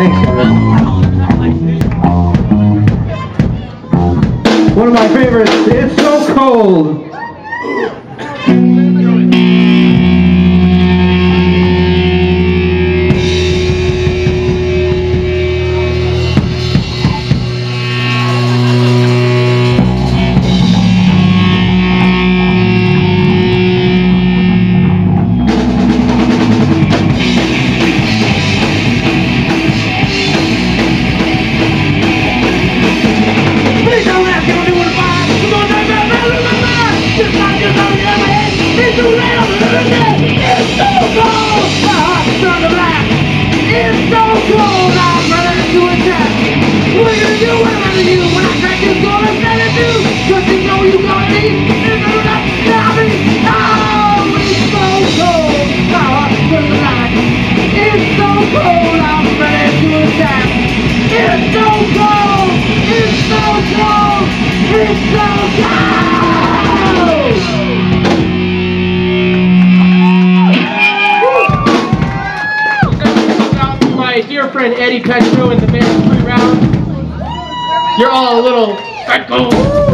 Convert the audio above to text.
One of my favorites, It's So Cold. Gonna do? When I crack this door, I'm gonna do. Cause you know you gonna not stop. Oh, it's so cold. My heart's turned to black. It's so cold. I'm ready to attack. It's so cold. It's so cold. It's so cold. my dear friend Eddie Petro and the band Three Rounds. You're all a little psycho.